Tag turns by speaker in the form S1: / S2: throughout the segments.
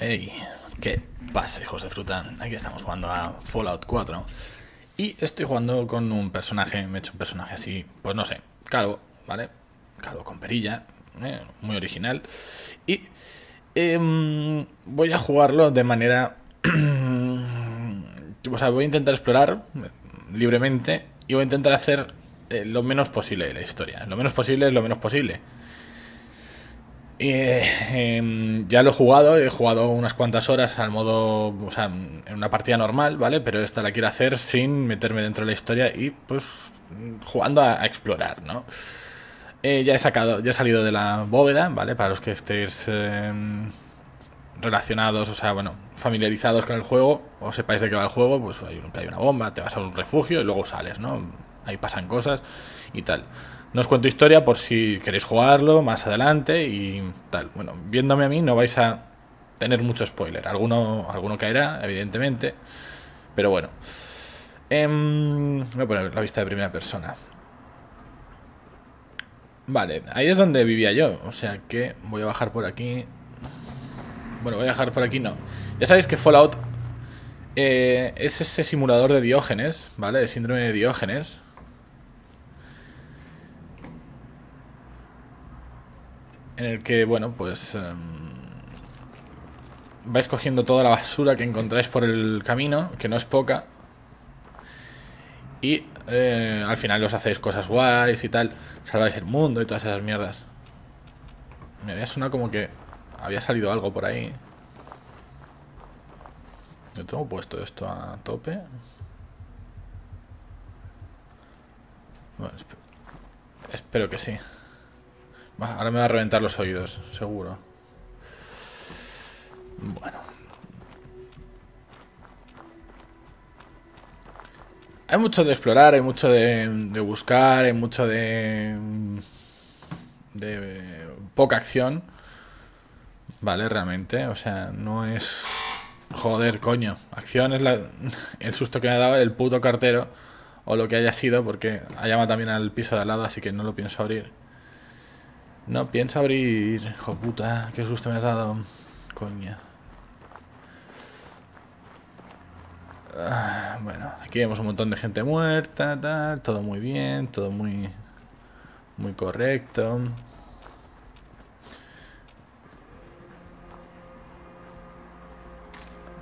S1: Hey, ¿qué pasa, hijos de fruta? Aquí estamos jugando a Fallout 4. Y estoy jugando con un personaje, me he hecho un personaje así, pues no sé, calvo, ¿vale? Calvo con perilla, ¿eh? muy original. Y em, voy a jugarlo de manera... o sea, voy a intentar explorar libremente y voy a intentar hacer eh, lo menos posible de la historia. Lo menos posible es lo menos posible. Eh, ya lo he jugado, he jugado unas cuantas horas al modo, o sea, en una partida normal, ¿vale? Pero esta la quiero hacer sin meterme dentro de la historia y pues jugando a, explorar, ¿no? Eh, ya he sacado, ya he salido de la bóveda, ¿vale? Para los que estéis em, relacionados, o sea, bueno, familiarizados con el juego, o sepáis de qué va el juego, pues hay, hay una bomba, te vas a un refugio y luego sales, ¿no? Ahí pasan cosas y tal. No os cuento historia por si queréis jugarlo más adelante y tal. Bueno, viéndome a mí no vais a tener mucho spoiler. Alguno, alguno caerá, evidentemente. Pero bueno. Em, voy a poner la vista de primera persona. Vale, ahí es donde vivía yo. O sea que voy a bajar por aquí. Bueno, voy a bajar por aquí, no. Ya sabéis que Fallout eh, es ese simulador de Diógenes, ¿vale? De síndrome de Diógenes. En el que, bueno, pues em, vais cogiendo toda la basura que encontráis por el camino, que no es poca, y eh, al final os hacéis cosas guays y tal, salváis el mundo y todas esas mierdas. Me había sonado como que había salido algo por ahí. Yo tengo puesto esto a tope. Bueno, espero que sí. Ahora me va a reventar los oídos, seguro. Bueno. Hay mucho de explorar, hay mucho de, buscar, hay mucho de... de poca acción. Vale, realmente. O sea, no es... Joder, coño. Acción es la, el susto que me ha dado el puto cartero. O lo que haya sido, porque ha llamado también al piso de al lado, así que no lo pienso abrir. No pienso abrir. Hijo puta, qué susto me has dado. Coña. Ah, bueno, aquí vemos un montón de gente muerta, tal, todo muy bien, todo muy muy correcto.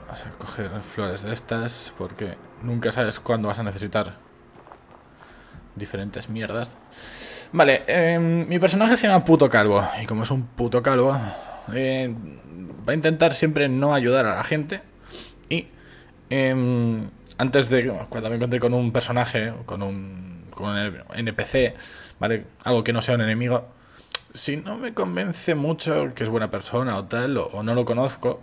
S1: Vamos a coger flores de estas porque nunca sabes cuándo vas a necesitar diferentes mierdas. Vale, em, mi personaje se llama Puto Calvo. Y como es un puto calvo, eh, va a intentar siempre no ayudar a la gente. Y em, antes de cuando me encontré con un personaje, con un, con un NPC, ¿vale? Algo que no sea un enemigo, si no me convence mucho que es buena persona o tal, o, no lo conozco,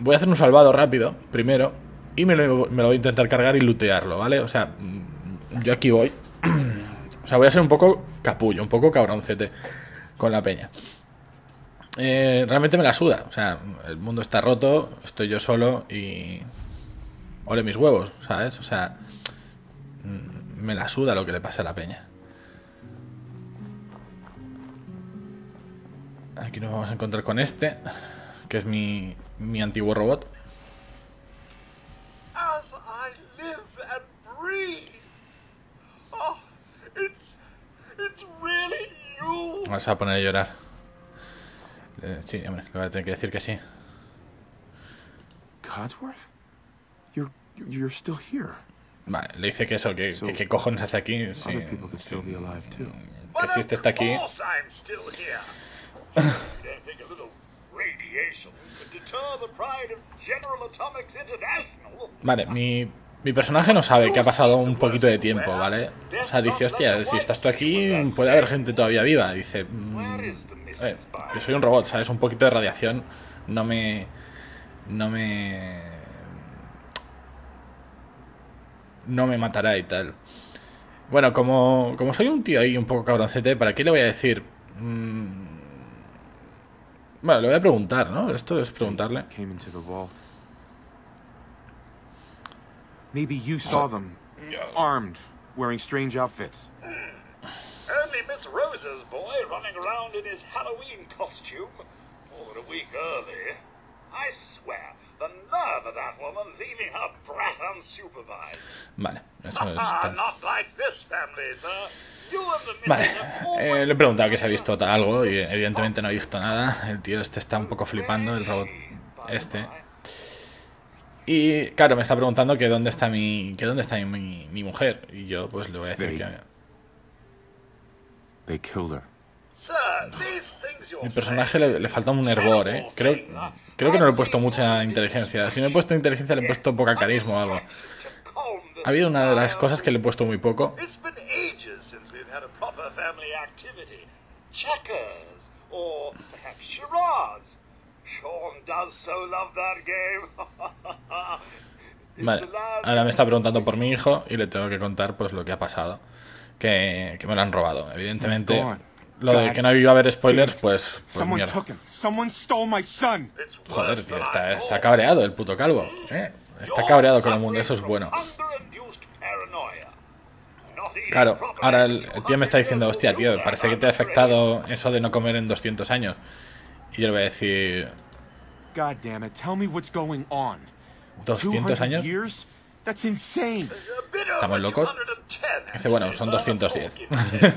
S1: voy a hacer un salvado rápido, primero, y me lo, me lo voy a intentar cargar y lootearlo, ¿vale? O sea, yo aquí voy. O sea, voy a ser un poco capullo, un poco cabroncete con la peña. Eh, realmente me la suda. O sea, el mundo está roto, estoy yo solo y. Ole mis huevos, ¿sabes? O sea, mm, me la suda lo que le pasa a la peña. Aquí nos vamos a encontrar con este, que es mi, mi antiguo robot. As I live and breathe. Oh, it's Vamos a poner a llorar. Eh, sí, hombre, le voy a tener que decir que sí. Codsworth? You're, you're still here. Vale, le dice que eso, que, so, que cojones hace aquí. Sí, sí, que si este está aquí. vale, mi mi personaje no sabe que ha pasado un poquito de tiempo, ¿vale? O sea, dice, hostia, si estás tú aquí, puede haber gente todavía viva. Dice, mmm, que soy un robot, ¿sabes? Un poquito de radiación no me... No me... No me matará y tal. Bueno, como, como soy un tío ahí un poco cabroncete, ¿para qué le voy a decir? Mm, bueno, le voy a preguntar, ¿no? Esto es preguntarle.
S2: Maybe you saw them, armed, wearing strange outfits.
S3: Only Miss Rosa's boy running around in his Halloween costume. More than a week early. I swear, the nerve of that woman leaving her brat unsupervised.
S1: Vale, eso es...
S3: Ah, not like this family, sir. You and the
S1: Vale, eh, le he preguntado que si ha visto algo y evidentemente no ha visto nada. El tío este está un poco flipando, el robot este. Y claro, me está preguntando que dónde está mi, que dónde está mi, mi mujer. Y yo pues le voy a decir
S2: They-
S1: que
S2: They killed her.
S1: Mi personaje le, le falta un hervor, ¿eh? Creo, creo que no le he puesto mucha inteligencia. Si no he puesto inteligencia le he puesto poca carisma o algo. Ha habido una de las cosas que le he puesto muy poco.
S3: Checkers, or perhaps charades. Sean does so love that game.
S1: Vale, ahora me está preguntando por mi hijo y le tengo que contar pues lo que ha pasado. Que, que me lo han robado. Evidentemente, lo de que no iba a haber spoilers, pues, pues mierda. Joder, tío, está, está cabreado el puto calvo. ¿eh? Está cabreado con el mundo, eso es bueno. Claro, ahora el, el tío me está
S3: 200
S1: diciendo, hostia, tío, parece que te ha
S3: afraid."
S1: afectado eso de no comer en 200 años. Y yo le voy a decir,
S2: God damn it. Tell me what's going on.
S1: 200 años. ¿Estamos locos?
S3: 210,
S1: Dice, bueno, son
S3: sir.
S1: 210.
S3: Give or take.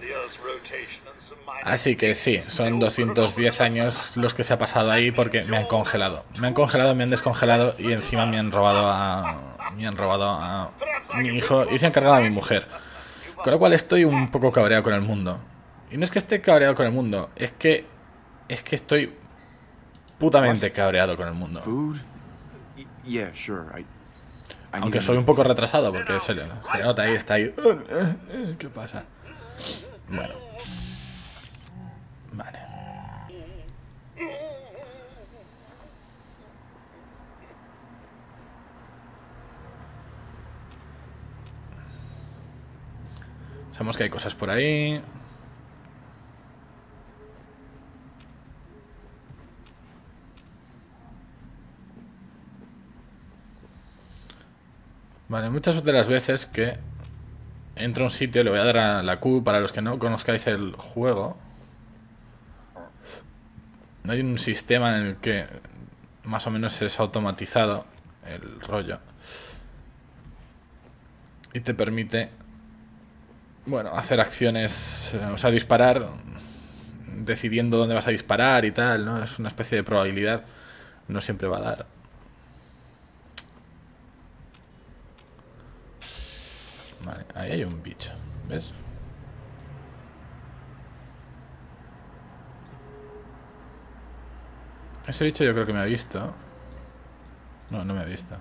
S3: The Earth's rotation and some minor
S1: Así que sí, son 210 años los que se ha pasado ahí porque me han congelado. Me han congelado, me han descongelado y encima me han robado a. Me han robado a mi hijo y se han cargado a mi mujer. Con lo cual estoy un poco cabreado con el mundo. Y no es que esté cabreado con el mundo, es que. Es que estoy putamente cabreado con el mundo. Aunque soy un poco retrasado porque se se nota ahí, está ahí. ¿Qué pasa? Bueno. Vale. Sabemos que hay cosas por ahí. Vale, muchas de las veces que entro a un sitio, le voy a dar a la Q para los que no conozcáis el juego. Hay un sistema en el que más o menos es automatizado el rollo. Y te permite, bueno, hacer acciones, eh, o sea, disparar decidiendo dónde vas a disparar y tal, ¿no? Es una especie de probabilidad. No siempre va a dar. Vale, ahí hay un bicho, ¿ves? Ese bicho yo creo que me ha visto. No, no me ha visto.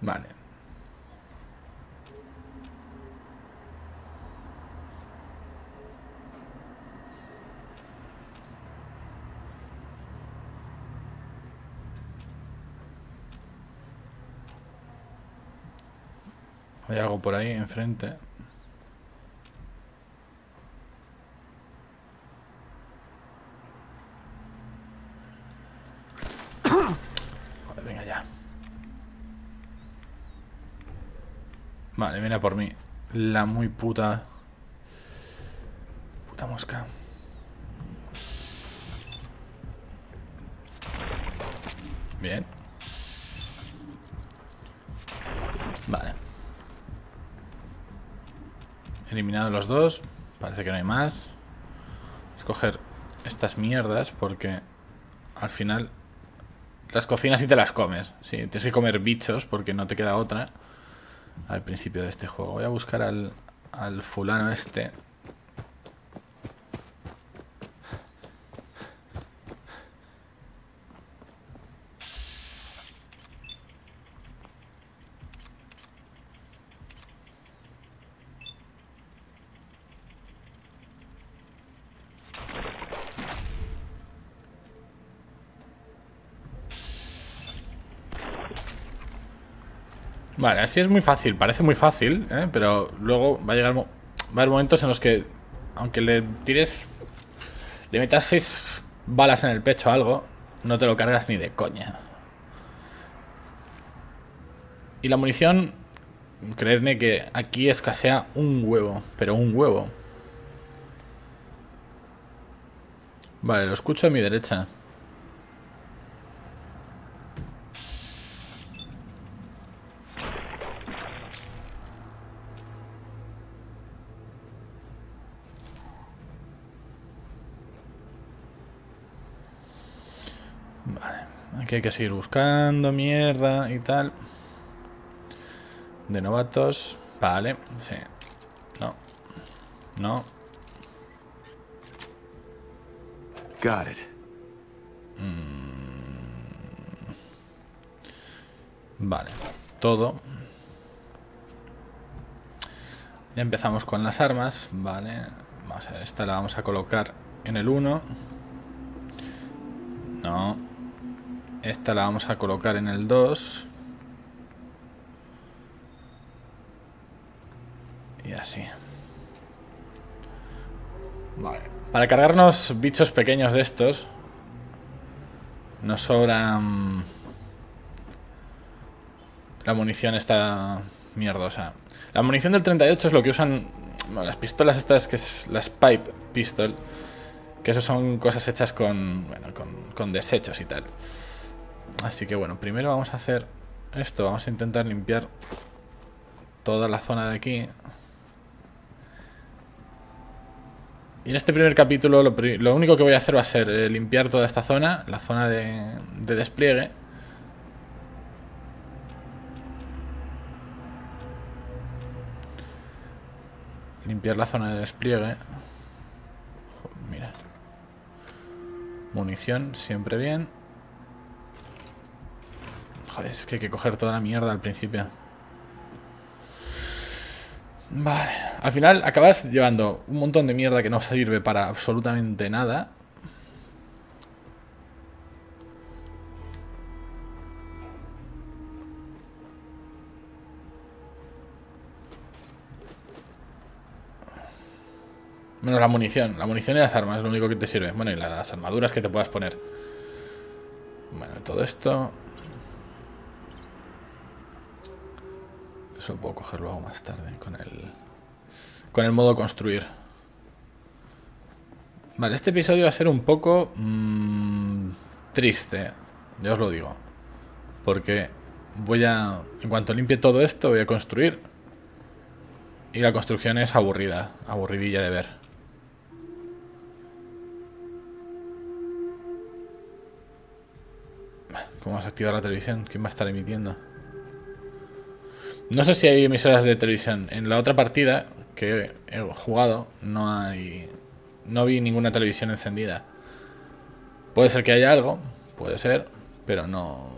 S1: Vale. Algo por ahí enfrente. Joder, venga ya. Vale, viene por mí. La muy puta. Puta mosca. Bien. Vale. Eliminado los dos. Parece que no hay más. Escoger estas mierdas porque al final las cocinas y te las comes. Sí, tienes que comer bichos porque no te queda otra al principio de este juego. Voy a buscar al, al fulano este. Vale, así es muy fácil, parece muy fácil, ¿eh? pero luego va a llegar va a haber momentos en los que, aunque le tires, le metas seis balas en el pecho o algo, no te lo cargas ni de coña. Y la munición, creedme que aquí escasea un huevo, pero un huevo. Vale, lo escucho a mi derecha. Aquí hay que seguir buscando mierda y tal. De novatos. Vale, sí. No. No.
S2: Got it.
S1: Vale, todo. Ya empezamos con las armas. Vale, vamos a ver, esta la vamos a colocar en el 1. No. Esta la vamos a colocar en el 2. Y así. Vale. Para cargarnos bichos pequeños de estos, nos sobran la munición esta mierdosa. La munición del 38 es lo que usan bueno, las pistolas estas, que es las pipe pistol, que eso son cosas hechas con, bueno, con, con desechos y tal. Así que bueno, primero vamos a hacer esto, vamos a intentar limpiar toda la zona de aquí. Y en este primer capítulo lo, único que voy a hacer va a ser eh, limpiar toda esta zona, la zona de, de despliegue. Limpiar la zona de despliegue. Mira. Munición, siempre bien. Es que hay que coger toda la mierda al principio. Vale. Al final acabas llevando un montón de mierda que no sirve para absolutamente nada. Menos la munición. La munición y las armas es lo único que te sirve. Bueno, y las armaduras que te puedas poner. Bueno, todo esto. Eso puedo coger luego más tarde con el. Con el modo construir. Vale, este episodio va a ser un poco. mm, triste. Ya os lo digo. Porque voy a. En cuanto limpie todo esto, voy a construir. Y la construcción es aburrida. Aburridilla de ver. ¿Cómo vas a activar la televisión? ¿Quién va a estar emitiendo? No sé si hay emisoras de televisión. En la otra partida que he jugado no hay. No vi ninguna televisión encendida. Puede ser que haya algo, puede ser, pero no.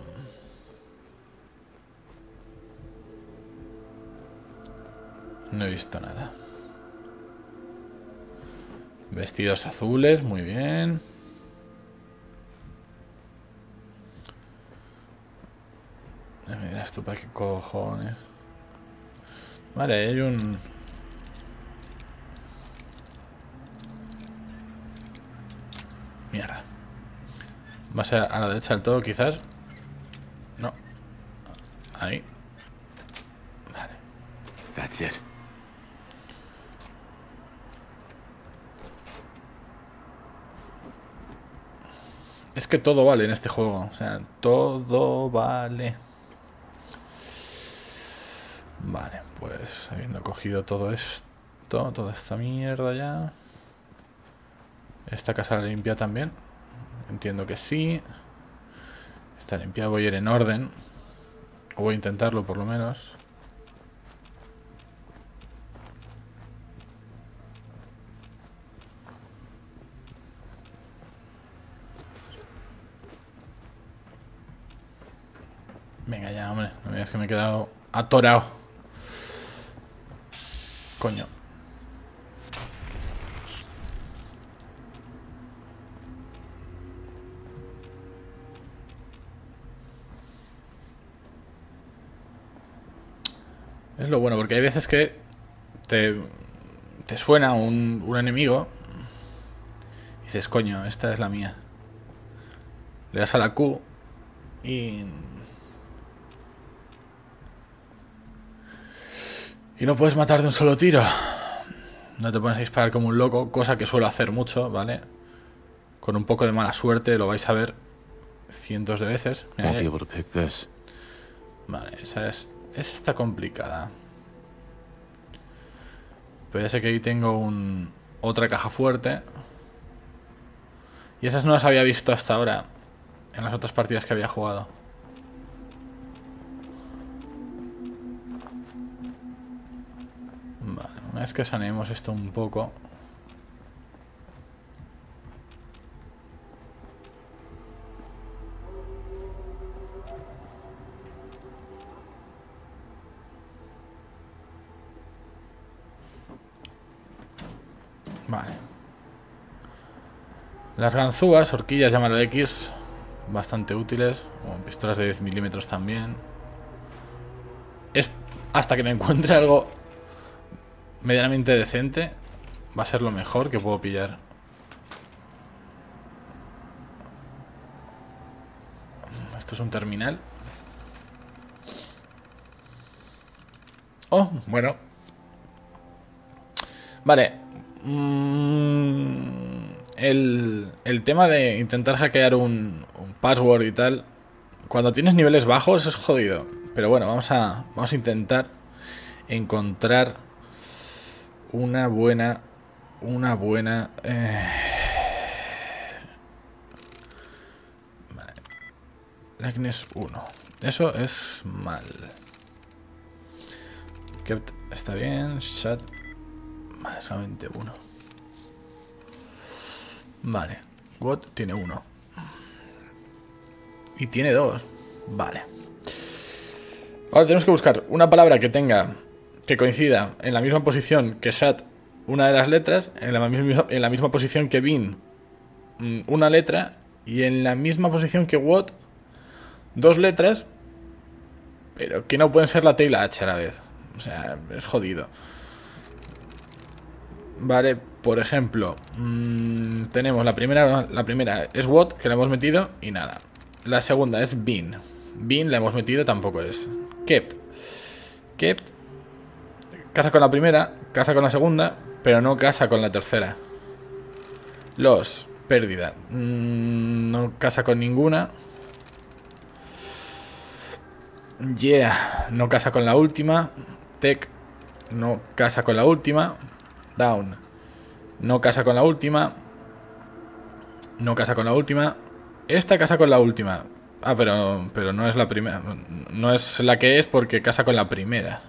S1: No he visto nada. Vestidos azules, muy bien. Me dirás tú para qué cojones. Vale, hay un... Mierda. Va a ser a la derecha del todo, quizás. No. Ahí. Vale.
S2: That's it.
S1: Es que todo vale en este juego. O sea, todo vale. Vale, pues habiendo cogido todo esto, toda esta mierda ya. Esta casa la limpia también. Entiendo que sí. Está limpia, voy a ir en orden. O voy a intentarlo por lo menos. Venga ya, hombre. No me digas que me he quedado atorado. Coño. Es lo bueno, porque hay veces que te, te suena un, un enemigo y dices, coño, esta es la mía. Le das a la Q y Y no puedes matar de un solo tiro. No te pones a disparar como un loco, cosa que suelo hacer mucho, ¿vale? Con un poco de mala suerte lo vais a ver cientos de veces. Mira,
S2: pick this.
S1: Vale, esa es. Esa está complicada. Pero ya sé que ahí tengo un. otra caja fuerte. Y esas no las había visto hasta ahora. En las otras partidas que había jugado. Vez que saneemos esto un poco. Vale. Las ganzúas, horquillas, llámalo X, bastante útiles. O pistolas de 10 milímetros también. Es hasta que me encuentre algo medianamente decente, va a ser lo mejor que puedo pillar. Esto es un terminal. Oh, bueno. Vale. Mm, el, el tema de intentar hackear un, un password y tal. Cuando tienes niveles bajos es jodido. Pero bueno, vamos a, vamos a intentar encontrar una buena. Una buena. eh. Likeness 1. Eso es mal. Kept está bien. Shut. Vale, solamente uno. Vale. What tiene uno. Y tiene dos. Vale. Ahora tenemos que buscar una palabra que tenga. Que coincida en la misma posición que sat una de las letras, en la misma, en la misma posición que bin mm, una letra, y en la misma posición que what dos letras, pero que no pueden ser la T y la H a la vez. O sea, es jodido. Vale, por ejemplo, mm, tenemos la primera, la primera es what, que la hemos metido y nada. La segunda es bin. Bin la hemos metido, tampoco es. Kept. Kept. Casa con la primera, casa con la segunda, pero no casa con la tercera. Los, pérdida. Mm, no casa con ninguna. Yeah, no casa con la última. Tech, no casa con la última. Down, no casa con la última. No casa con la última. Esta casa con la última. Ah, pero, pero no es la primera. No es la que es porque casa con la primera.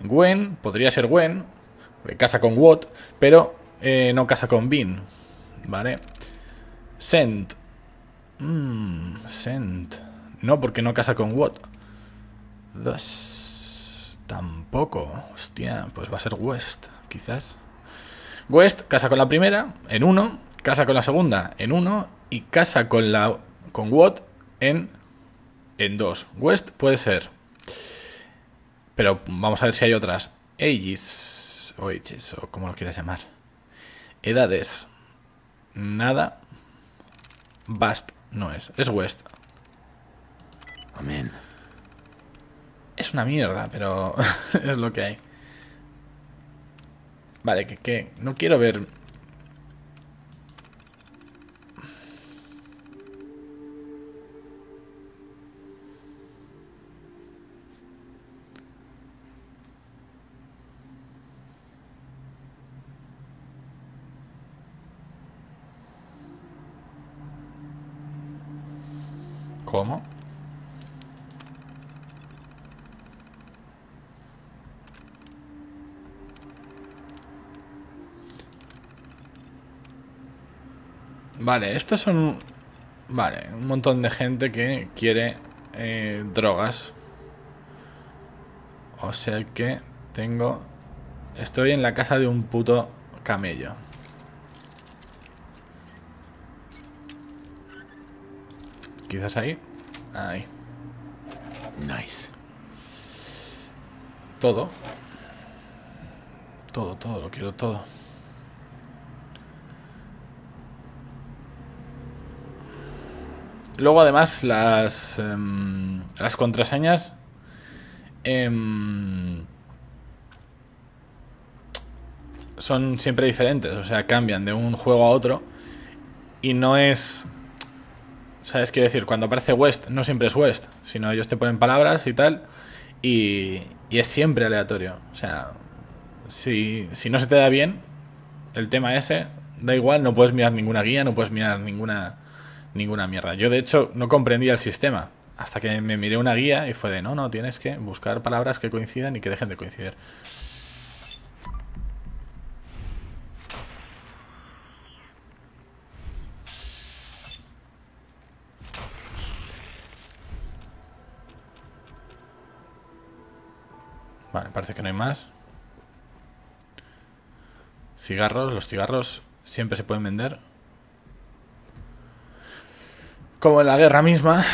S1: Gwen, podría ser Gwen, casa con What, pero eh, no casa con Bin. ¿Vale? Sent. Mm, sent. No, porque no casa con. Dos. Tampoco. Hostia, pues va a ser West, quizás. West casa con la primera en uno, casa con la segunda en uno y casa con la con What en en dos. West puede ser. Pero vamos a ver si hay otras. Ages o ages o como lo quieras llamar. Edades. Nada. Bast no es. Es West.
S2: I'm in.
S1: Es una mierda, pero es lo que hay. Vale, que, que no quiero ver. ¿Cómo? Vale, estos son. Vale, un montón de gente que quiere eh, drogas. O sea que tengo. Estoy en la casa de un puto camello. Quizás ahí. Ahí.
S2: Nice.
S1: Todo. Todo, todo, lo quiero todo. Luego además las, em, las contraseñas em, son siempre diferentes, o sea, cambian de un juego a otro y no es... ¿Sabes qué decir? Cuando aparece West, no siempre es West, sino ellos te ponen palabras y tal, y, y es siempre aleatorio. O sea, si, si no se te da bien el tema ese, da igual, no puedes mirar ninguna guía, no puedes mirar ninguna, ninguna mierda. Yo, de hecho, no comprendía el sistema hasta que me miré una guía y fue de, no, no, tienes que buscar palabras que coincidan y que dejen de coincidir. Vale, parece que no hay más. Cigarros, los cigarros siempre se pueden vender. Como en la guerra misma,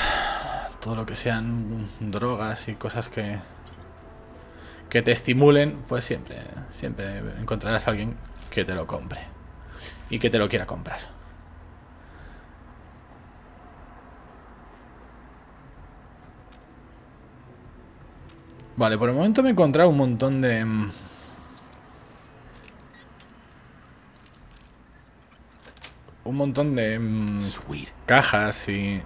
S1: todo lo que sean drogas y cosas que que te estimulen, pues siempre siempre encontrarás a alguien que te lo compre y que te lo quiera comprar. Vale, por el momento me he encontrado un montón de... Un montón de mm, cajas y...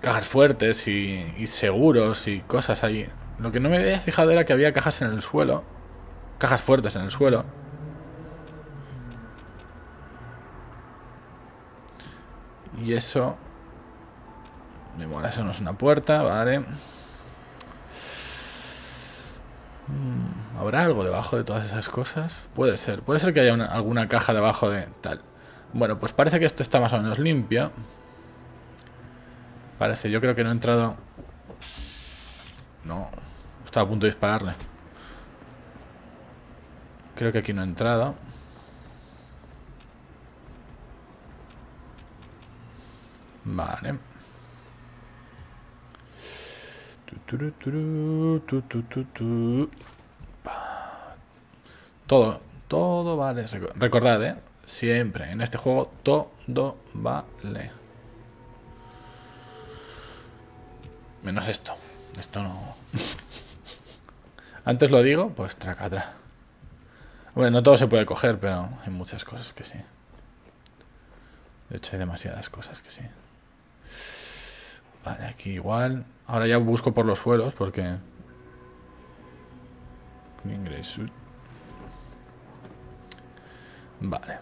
S1: Cajas fuertes y, y seguros y cosas ahí. Lo que no me había fijado era que había cajas en el suelo. Cajas fuertes en el suelo. Y eso... Me mola, eso no es una puerta, vale. ¿Habrá algo debajo de todas esas cosas? Puede ser. Puede ser que haya una- alguna caja debajo de tal. Bueno, pues parece que esto está más o menos limpio. Parece, yo creo que no he entrado... No. Estaba a punto de dispararle. Creo que aquí no he entrado. Vale. Tu, tu, tu. Todo, todo vale. Reco- Recordad, ¿eh? Siempre en este juego todo vale. Menos esto. Esto no. Antes lo digo, pues tracatra. Bueno, no todo se puede coger, pero hay muchas cosas que sí. De hecho, hay demasiadas cosas que sí. Vale, aquí igual. Ahora ya busco por los suelos porque. Suit. Vale.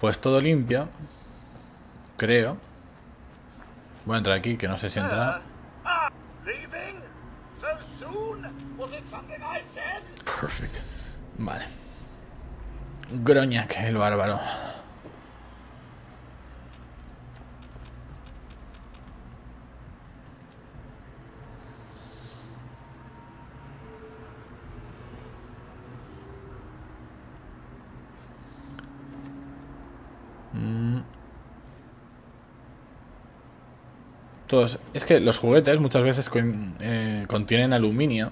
S1: Pues todo limpio. Creo. Voy a entrar aquí, que no sé si entra.
S3: Ah, leaving? So soon? Was it something I said?
S1: Perfect. Vale. Groñac, el bárbaro. Todos. Es que los juguetes muchas veces eh, contienen aluminio.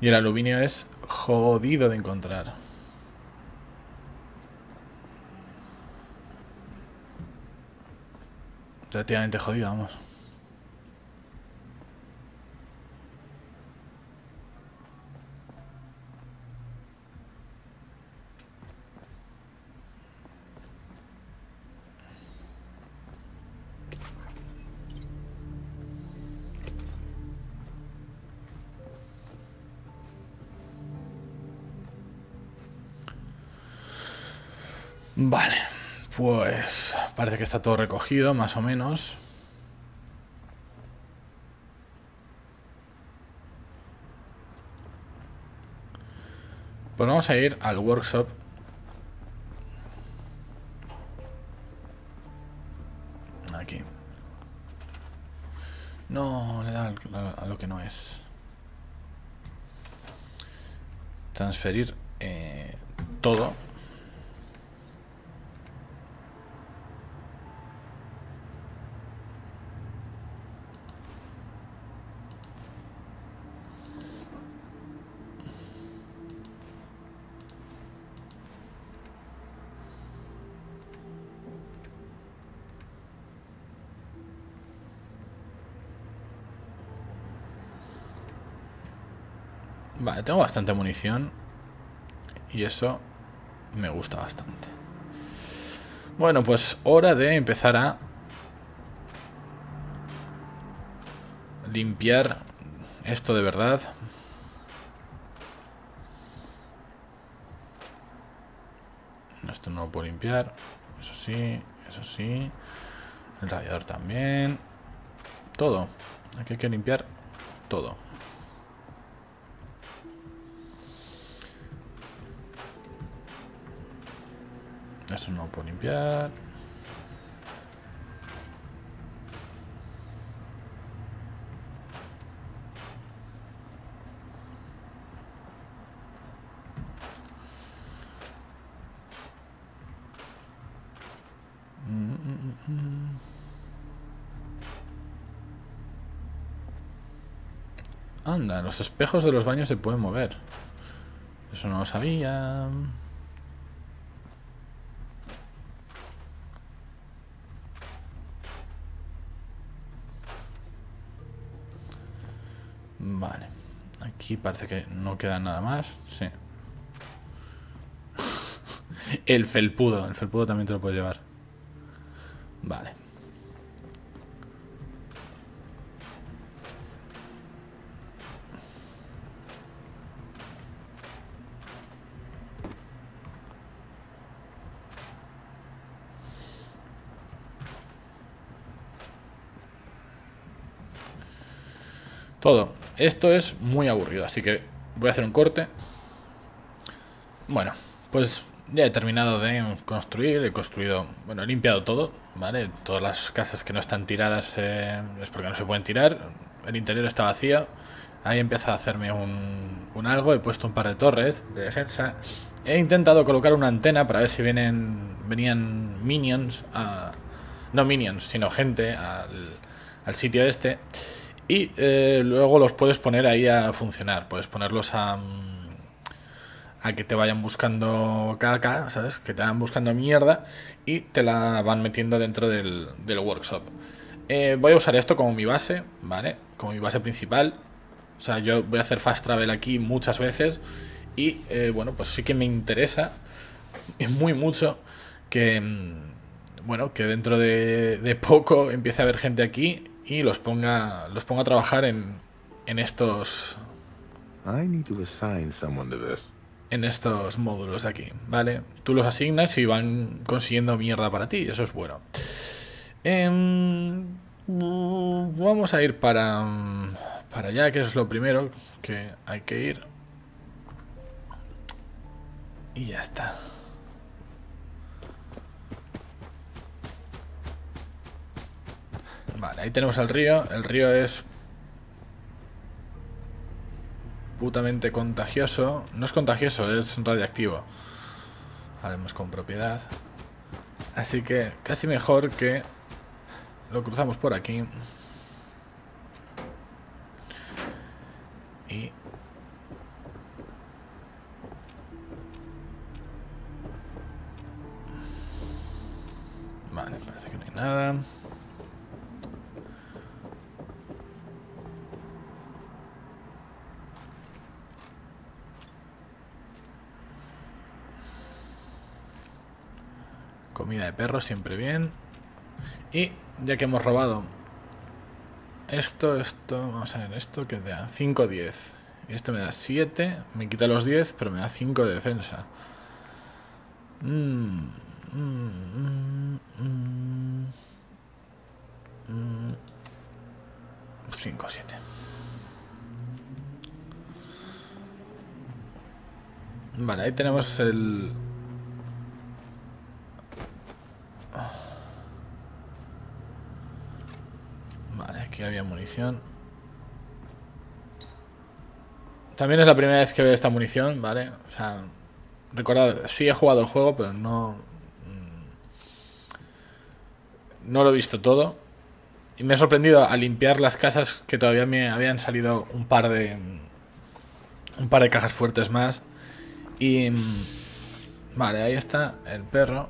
S1: Y el aluminio es jodido de encontrar. Relativamente jodido, vamos. Pues parece que está todo recogido, más o menos. Pues vamos a ir al workshop. Aquí. No, le da a lo que no es. Transferir Vale, tengo bastante munición. Y eso me gusta bastante. Bueno, pues hora de empezar a limpiar esto de verdad. Esto no lo puedo limpiar. Eso sí, eso sí. El radiador también. Todo. Aquí hay que limpiar todo. Eso no lo puedo limpiar. Anda, los espejos de los baños se pueden mover. Eso no lo sabía. Vale. Aquí parece que no queda nada más. Sí. El felpudo. El felpudo también te lo puedes llevar. Vale. Todo. Esto es muy aburrido, así que voy a hacer un corte. Bueno, pues ya he terminado de construir, he construido, bueno, he limpiado todo, ¿vale? Todas las casas que no están tiradas eh, es porque no se pueden tirar. El interior está vacío. Ahí empieza a hacerme un, un algo, he puesto un par de torres de defensa. He intentado colocar una antena para ver si vienen venían minions, a, no minions, sino gente al, al sitio este. Y eh, luego los puedes poner ahí a funcionar. Puedes ponerlos a, a que te vayan buscando caca, ¿sabes? Que te vayan buscando mierda y te la van metiendo dentro del, del workshop. Eh, voy a usar esto como mi base, ¿vale? Como mi base principal. O sea, yo voy a hacer fast travel aquí muchas veces. Y eh, bueno, pues sí que me interesa. Es muy mucho que. Bueno, que dentro de, de poco empiece a haber gente aquí y los ponga los ponga a trabajar en, en estos
S2: I need to assign someone to this.
S1: en estos módulos de aquí, ¿vale? Tú los asignas y van consiguiendo mierda para ti, eso es bueno. Em, vamos a ir para para allá, que es lo primero que hay que ir. Y ya está. Vale, ahí tenemos el río. El río es putamente contagioso. No es contagioso, es radiactivo. Haremos con propiedad. Así que casi mejor que lo cruzamos por aquí. Y... Vale, parece que no hay nada. Comida de perro, siempre bien. Y ya que hemos robado esto, esto, vamos a ver, esto que da 5, 10. Y esto me da 7, me quita los 10, pero me da 5 de defensa. 5, 7. Vale, ahí tenemos el, Vale, aquí había munición. También es la primera vez que veo esta munición, ¿vale? O sea, recordad, sí he jugado el juego, pero no... mm, No lo he visto todo. Y me he sorprendido al limpiar las casas que todavía me habían salido un par de... Un par de cajas fuertes más. Y... mm, Vale, ahí está el perro.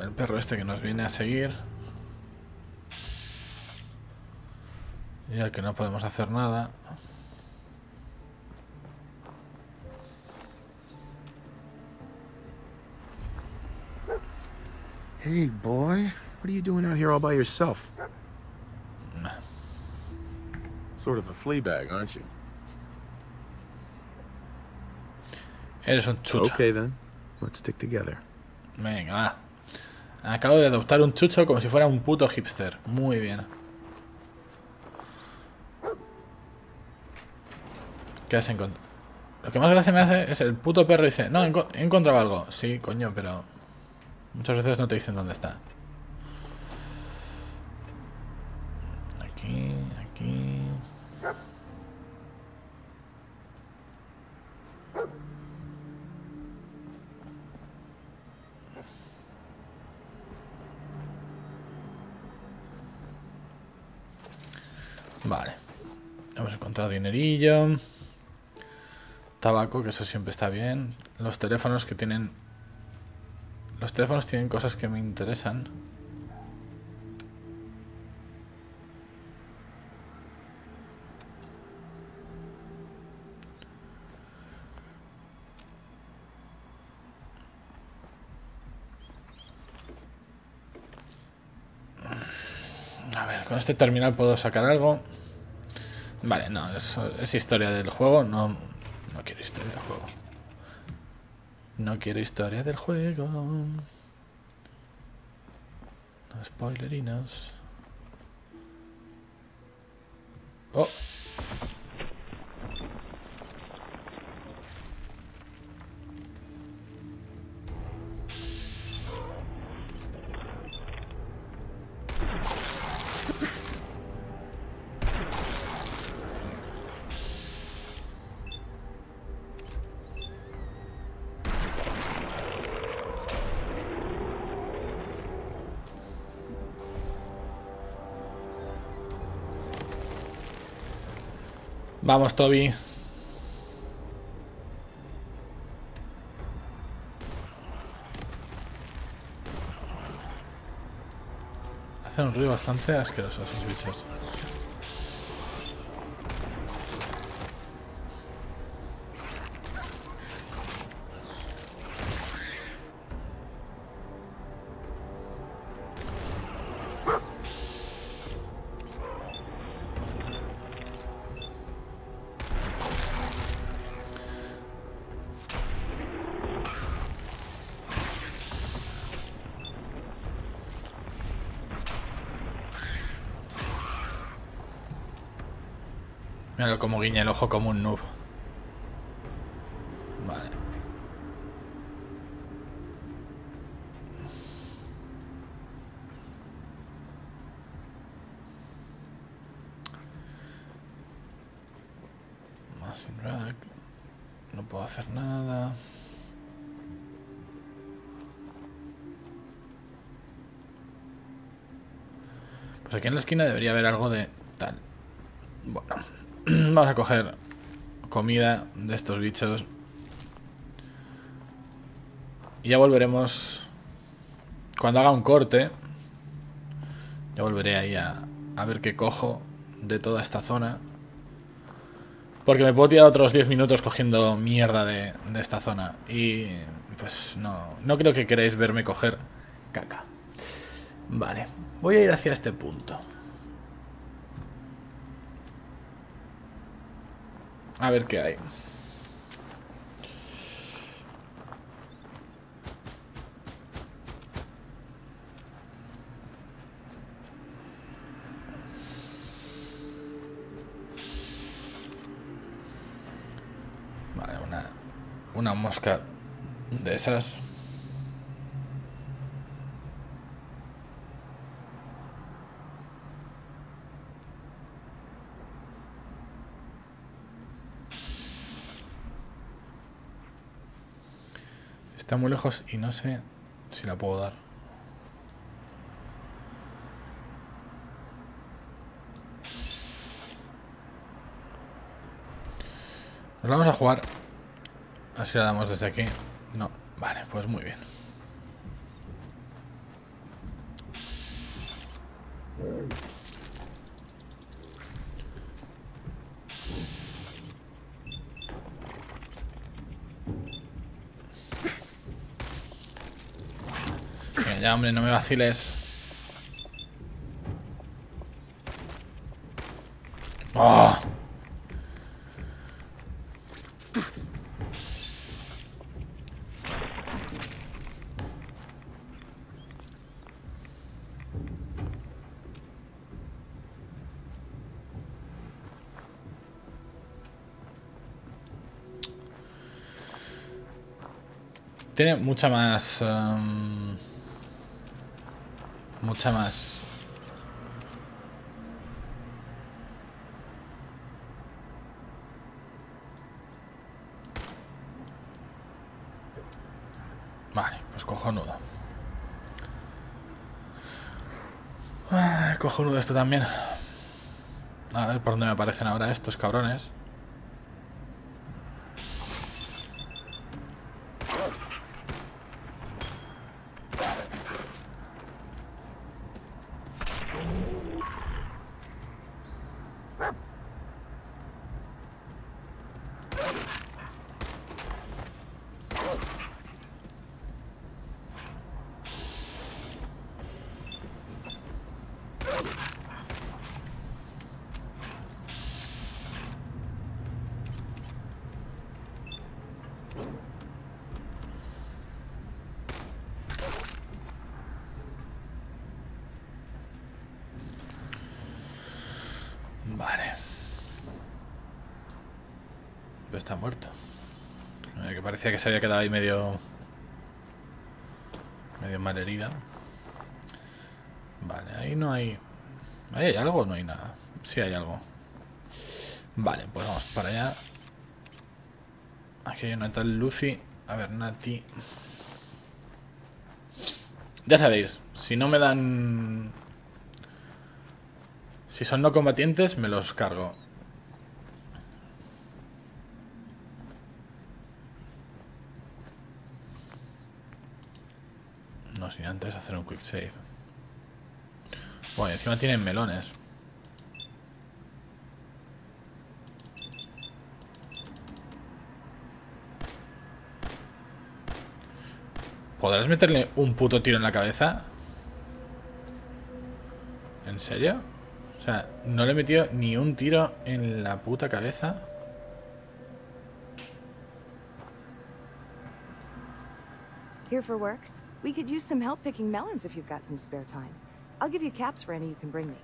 S1: El perro este que nos viene a seguir. y al que no podemos hacer nada.
S2: Hey, boy. What are you doing out here all by yourself? Sort of a flea bag, aren't you?
S1: Eres un chucho.
S2: Okay, then. Let's stick together.
S1: Venga, Acabo de adoptar un chucho como si fuera un puto hipster. Muy bien. Lo que más gracia me hace es el puto perro dice, no, he encontrado algo. Sí, coño, pero muchas veces no te dicen dónde está. Aquí, aquí. Vale. Hemos encontrado dinerillo. Tabaco, que eso siempre está bien. Los teléfonos que tienen... Los teléfonos tienen cosas que me interesan. A ver, con este terminal puedo sacar algo. Vale, no, es, es historia del juego. No, no quiero historia del juego. No quiero historia del juego. No spoilerinos. Oh. Vamos, Toby. Hacen un ruido bastante asqueroso esos bichos. Como guiña el ojo como un noob. Vale. Más sin rack. No puedo hacer nada. Pues aquí en la esquina debería haber algo de vamos a coger comida de estos bichos. Y ya volveremos. Cuando haga un corte, ya volveré ahí a, a ver qué cojo de toda esta zona. Porque me puedo tirar otros 10 minutos cogiendo mierda de, de esta zona. Y pues no, no creo que queráis verme coger caca. Vale, voy a ir hacia este punto. A ver qué hay. Vale, una, una mosca de esas. Está muy lejos y no sé si la puedo dar. Nos vamos a jugar. Así la damos desde aquí. No. Vale, pues muy bien. Venga, hombre, no me vaciles. ¡Oh! Tiene mucha más... em, mucha más... Vale, pues cojonudo. Ay, cojonudo esto también. A ver por dónde me aparecen ahora estos cabrones. Vale. Pero está muerto. Eh, Que parecía que se había quedado ahí medio... Medio mal herida. Vale, ahí no hay... ¿Ahí hay algo o no hay nada? Sí hay algo. Vale, pues vamos para allá. Aquí hay una tal Lucy. A ver, Nati. Ya sabéis, si no me dan... Si son no combatientes, me los cargo. No, sin antes hacer un quick save. Bueno, encima tienen melones. ¿Podrás meterle un puto tiro en la cabeza? ¿En serio? O sea, no le he metido ni un tiro en la puta cabeza.
S4: Here for work? We could use some help picking melons if you've got some spare time. I'll give you caps for any you can bring me.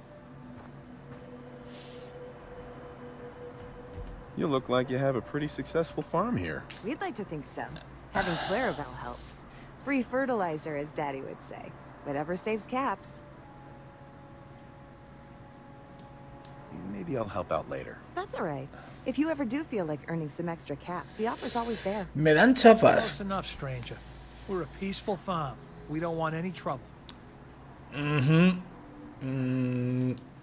S5: You look like you have a pretty successful farm here.
S4: We'd like to think so. Having Clarabelle helps. Free fertilizer, as Daddy would say. Whatever saves caps.
S5: Maybe I'll help out later.
S4: That's all right. If you ever do feel like earning some extra caps, the offer's always there.
S1: Me dan chapas.
S6: Close enough, stranger. We're a peaceful farm. We don't want any trouble.
S1: Mm,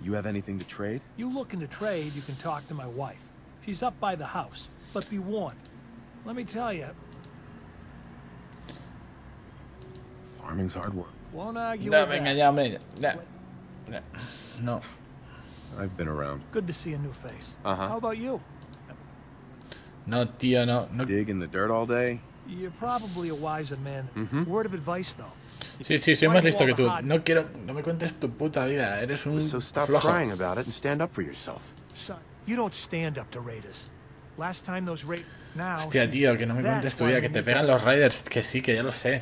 S5: You have anything to trade?
S6: You looking to trade, you can talk to my wife. She's up by the house. But be warned. Let me tell you,
S5: Farming's hard work.
S6: won't argue
S1: no,
S6: with
S1: venga,
S6: that.
S1: ya, hombre. ya. Ya. No.
S5: I've been around.
S6: Good to see a new face.
S5: Uh-huh.
S6: How about you?
S1: No, tío, no. no.
S5: Dig in the dirt all day?
S6: You're probably a wiser man.
S5: Mhm.
S6: Word of advice, though.
S1: Sí, sí, soy más listo que tú. No quiero. No me cuentes tu puta vida. Eres un
S5: So stop
S1: flojo.
S5: crying about it and stand up for yourself.
S6: Son, you don't stand up to raiders. Last time those raid... Now...
S1: Hostia,
S6: see,
S1: tío, que no me cuentes tu vida. Que te pegan los riders. Que sí, que ya lo sé.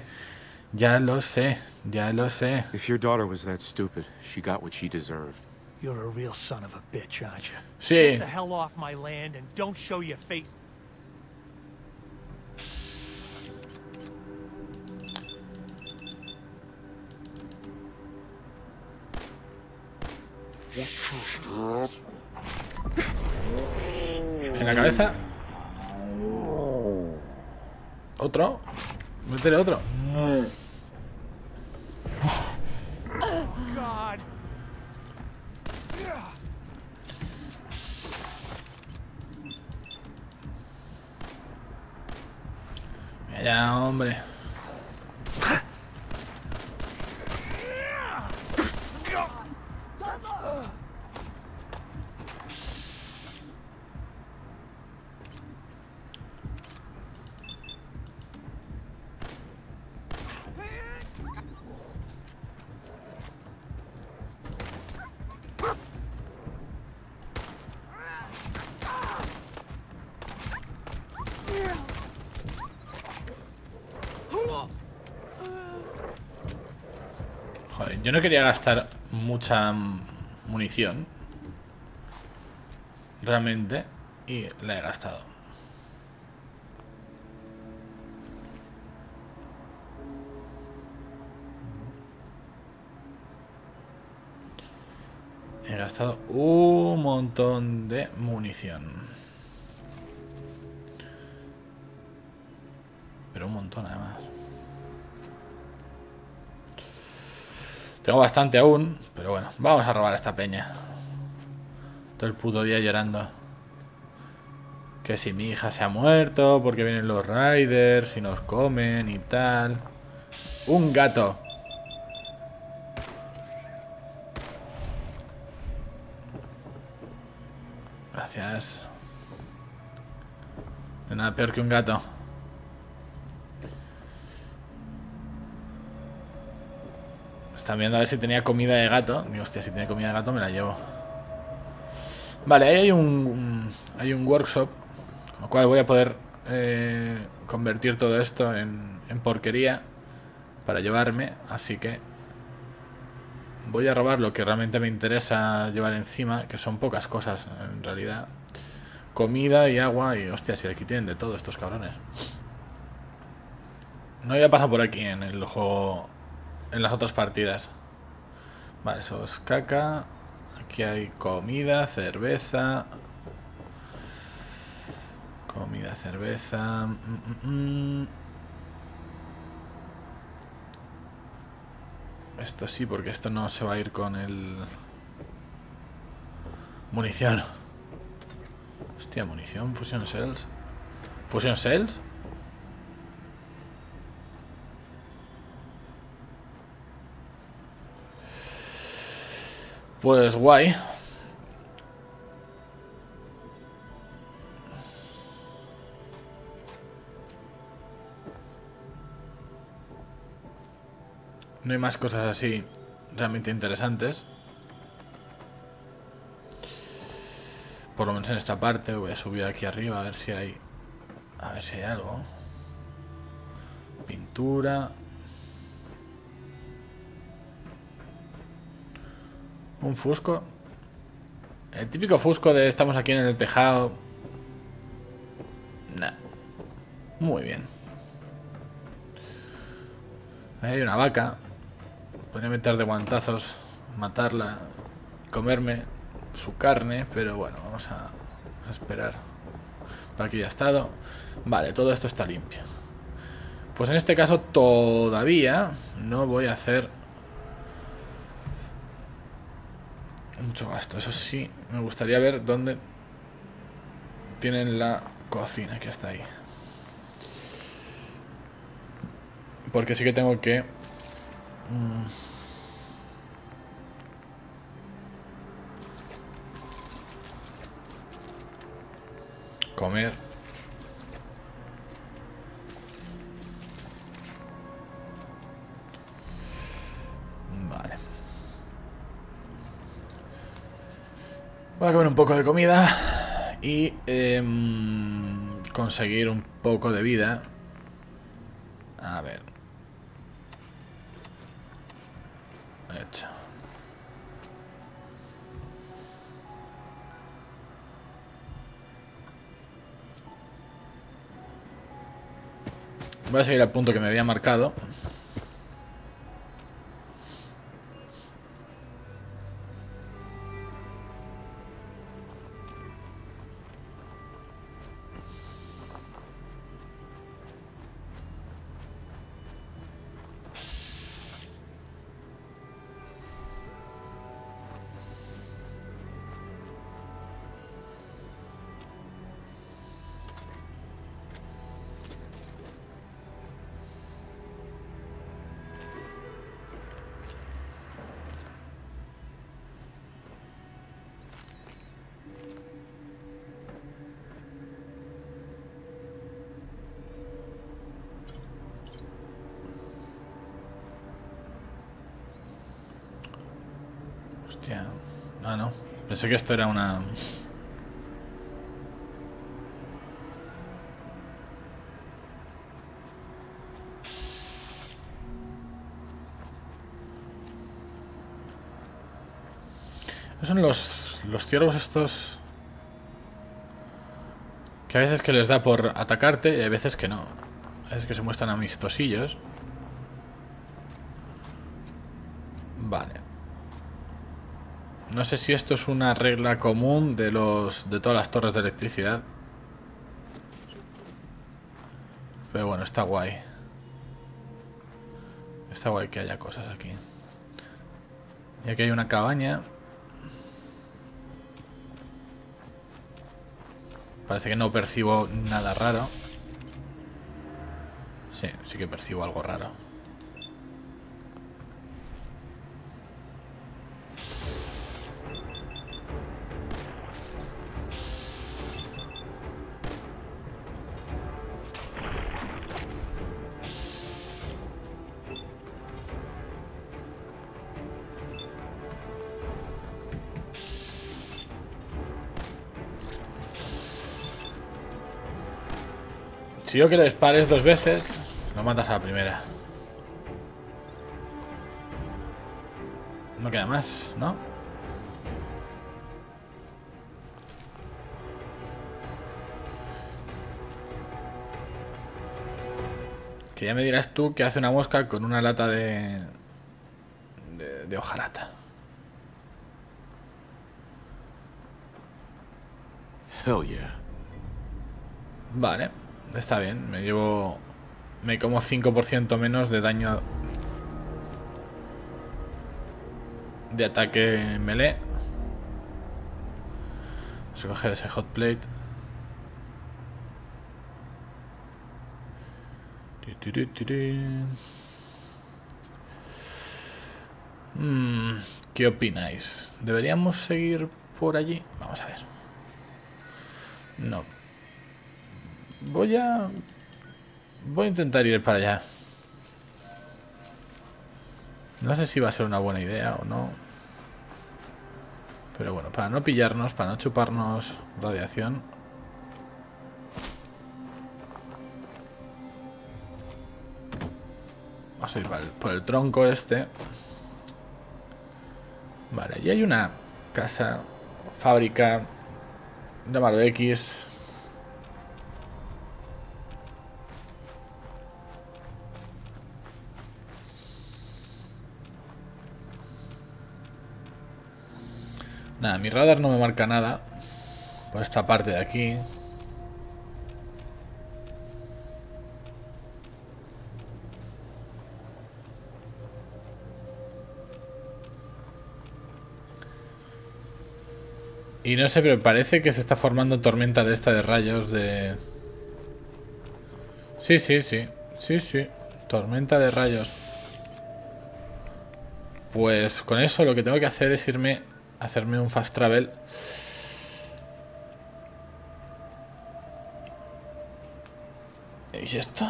S1: Ya lo sé. Ya lo sé.
S2: If your daughter was that stupid, she got what she deserved.
S6: You're a real son of a bitch, aren't you?
S1: Sí.
S6: Get the hell off my land and don't show your face.
S1: En la cabeza. Otro. Métele otro. Ya, hombre. Yo no quería gastar mucha munición. Realmente. Y la he gastado. He gastado un montón de munición. Pero un montón además. Tengo bastante aún, pero bueno, vamos a robar a esta peña. Todo el puto día llorando. Que si mi hija se ha muerto, porque vienen los riders y nos comen y tal. Un gato. Gracias. No hay nada peor que un gato. Están viendo a ver si tenía comida de gato. Digo, hostia, si tiene comida de gato me la llevo. Vale, ahí hay un, hay un workshop. Con lo cual voy a poder eh, convertir todo esto en, en porquería para llevarme. Así que voy a robar lo que realmente me interesa llevar encima, que son pocas cosas en realidad. Comida y agua y hostia, si aquí tienen de todo estos cabrones. No había pasado por aquí en el juego, en las otras partidas. Vale, eso es caca. Aquí hay comida, cerveza. Comida, cerveza. mm, mm, mm. Esto sí, porque esto no se va a ir con el... Munición. Hostia, munición, fusion cells. ¿Fusion cells? Pues guay. No hay más cosas así realmente interesantes. Por lo menos en esta parte. Voy a subir aquí arriba a ver si hay. A ver si hay algo. Pintura. Un fusco. El típico fusco de estamos aquí en el tejado. Nah. Muy bien. Ahí hay una vaca. Podría meter de guantazos, matarla, comerme su carne, pero bueno, vamos a, esperar. Por aquí ya estado. Vale, todo esto está limpio. Pues en este caso todavía no voy a hacer mucho gasto. Eso sí, me gustaría ver dónde tienen la cocina que está ahí. Porque sí que tengo que... mm, comer. Voy a comer un poco de comida y em, conseguir un poco de vida. A ver. Hecho. Voy a seguir al punto que me había marcado. Hostia. Ah, no. Pensé que esto era una... son los, los ciervos estos? Que a veces que les da por atacarte y a veces que no. A veces que se muestran amistosillos. No sé si esto es una regla común de los de todas las torres de electricidad. Pero bueno, está guay. Está guay que haya cosas aquí. Y aquí hay una cabaña. Parece que no percibo nada raro. Sí, sí que percibo algo raro. Si yo que le dispares dos veces, lo matas a la primera. No queda más, ¿no? Que ya me dirás tú que hace una mosca con una lata de... de, de hojarata.
S5: Hell yeah.
S1: Vale, está bien. Me llevo... Me como 5% menos de daño... De ataque melee. Vamos a coger ese hot plate. Tu, tu, tu, tu, tu. Mm, ¿Qué opináis? ¿Deberíamos seguir por allí? Vamos a ver. No. Voy a... Voy a intentar ir para allá. No sé si va a ser una buena idea o no. Pero bueno, para no pillarnos, para no chuparnos radiación. Vamos a ir por el, tronco este. Vale, allí hay una casa, fábrica, llámalo X. Nada, mi radar no me marca nada. Por esta parte de aquí. Y no sé, pero parece que se está formando tormenta de esta de rayos de... Sí, sí, sí. Sí, sí. Tormenta de rayos. Pues con eso lo que tengo que hacer es irme hacerme un fast travel. ¿Y esto?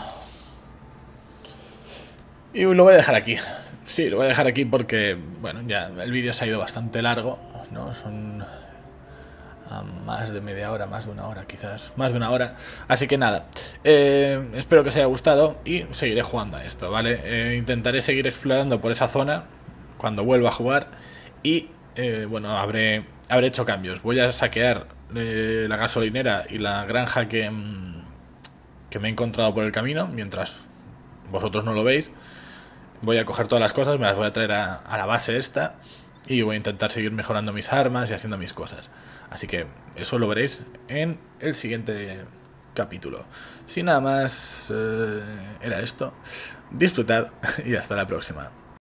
S1: Y lo voy a dejar aquí. Sí, lo voy a dejar aquí porque, bueno, ya el vídeo se ha ido bastante largo, ¿no? Son a más de media hora, más de una hora quizás, más de una hora. Así que nada, eh, espero que os haya gustado y seguiré jugando a esto, ¿vale? Eh, intentaré seguir explorando por esa zona cuando vuelva a jugar y, eh, bueno, habré, habré hecho cambios. Voy a saquear eh, la gasolinera y la granja que, mm, que me he encontrado por el camino, mientras vosotros no lo veis. Voy a coger todas las cosas, me las voy a traer a, a la base esta y voy a intentar seguir mejorando mis armas y haciendo mis cosas. Así que eso lo veréis en el siguiente capítulo. Sin nada más, eh, era esto. Disfrutad y hasta la próxima.